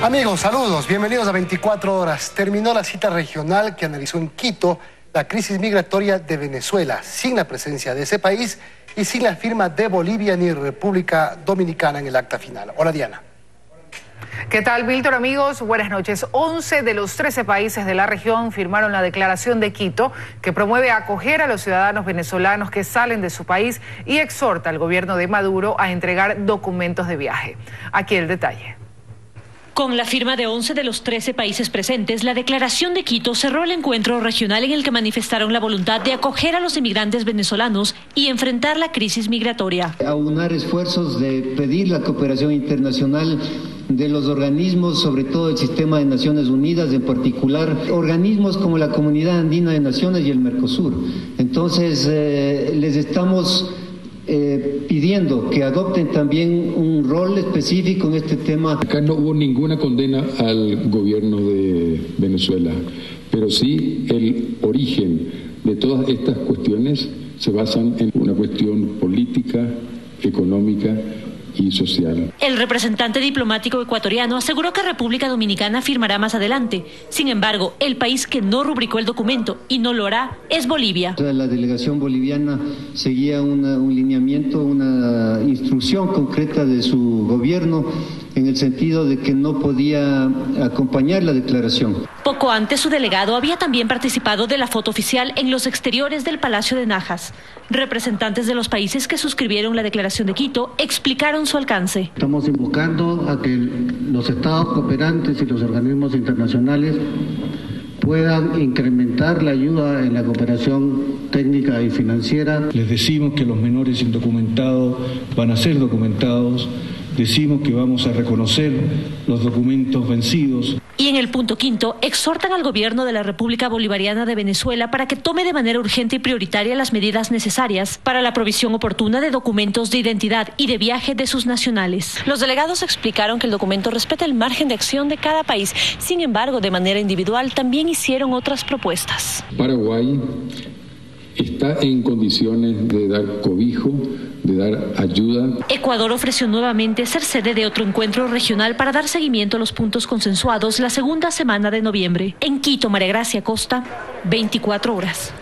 Amigos, saludos, bienvenidos a 24 horas. Terminó la cita regional que analizó en Quito la crisis migratoria de Venezuela, sin la presencia de ese país y sin la firma de Bolivia ni República Dominicana en el acta final. Hola Diana. ¿Qué tal, Víctor? Amigos, buenas noches. 11 de los 13 países de la región firmaron la declaración de Quito que promueve acoger a los ciudadanos venezolanos que salen de su país y exhorta al gobierno de Maduro a entregar documentos de viaje. Aquí el detalle. Con la firma de 11 de los 13 países presentes, la Declaración de Quito cerró el encuentro regional en el que manifestaron la voluntad de acoger a los inmigrantes venezolanos y enfrentar la crisis migratoria. Aunar esfuerzos de pedir la cooperación internacional de los organismos, sobre todo el sistema de Naciones Unidas, en particular organismos como la Comunidad Andina de Naciones y el Mercosur. Entonces, eh, les estamos eh, pidiendo que adopten también un rol específico en este tema. Acá no hubo ninguna condena al gobierno de Venezuela, pero sí el origen de todas estas cuestiones se basan en una cuestión política, económica social. El representante diplomático ecuatoriano aseguró que República Dominicana firmará más adelante. Sin embargo, el país que no rubricó el documento y no lo hará es Bolivia. La delegación boliviana seguía un lineamiento, una instrucción concreta de su gobierno en el sentido de que no podía acompañar la declaración. Poco antes, su delegado había también participado de la foto oficial en los exteriores del Palacio de Najas. Representantes de los países que suscribieron la declaración de Quito explicaron su alcance. Estamos invocando a que los estados cooperantes y los organismos internacionales puedan incrementar la ayuda en la cooperación técnica y financiera. Les decimos que los menores indocumentados van a ser documentados decimos que vamos a reconocer los documentos vencidos. Y en el punto quinto, exhortan al gobierno de la República Bolivariana de Venezuela para que tome de manera urgente y prioritaria las medidas necesarias para la provisión oportuna de documentos de identidad y de viaje de sus nacionales. Los delegados explicaron que el documento respeta el margen de acción de cada país. Sin embargo, de manera individual también hicieron otras propuestas. Paraguay está en condiciones de dar cobijo de dar ayuda. Ecuador ofreció nuevamente ser sede de otro encuentro regional para dar seguimiento a los puntos consensuados la segunda semana de noviembre. En Quito, María Gracia Costa, 24 horas.